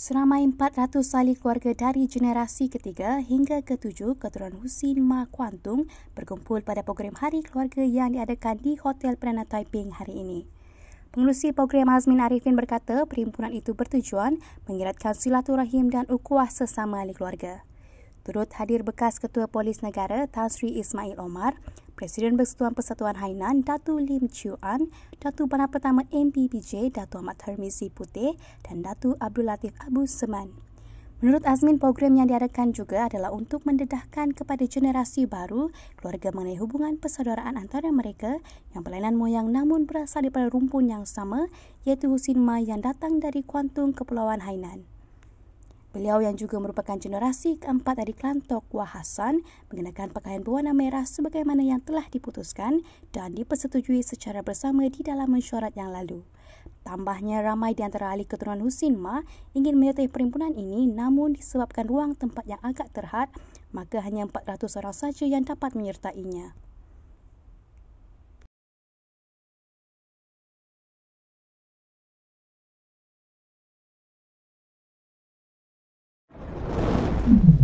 Seramai 400 ahli keluarga dari generasi ketiga hingga ketujuh keturunan Husin Ma Kuantung berkumpul pada program Hari Keluarga yang diadakan di Hotel Perdana Taiping hari ini. Pengerusi program Azmin Arifin berkata perhimpunan itu bertujuan mengiratkan silaturahim dan ukuah sesama ahli keluarga. Turut hadir bekas Ketua Polis Negara Tan Sri Ismail Omar, Presiden Persatuan Persatuan Hainan Datu Lim Chiu An, Datu Bandar Pertama MPPJ Datu Ahmad Hermisi Putih dan Datu Abdul Latif Abu Seman. Menurut Azmin, program yang diadakan juga adalah untuk mendedahkan kepada generasi baru keluarga mengenai hubungan persaudaraan antara mereka yang berlainan moyang namun berasal daripada rumpun yang sama iaitu Husin Ma yang datang dari Kuantung Kepulauan Hainan. Beliau yang juga merupakan generasi keempat dari Kelantok Wah Hassan mengenakan pakaian berwarna merah sebagaimana yang telah diputuskan dan dipersetujui secara bersama di dalam mesyuarat yang lalu. Tambahnya ramai di antara ahli keturunan Husin Ma ingin menyertai perhimpunan ini namun disebabkan ruang tempat yang agak terhad maka hanya 400 orang saja yang dapat menyertainya. Mm-hmm.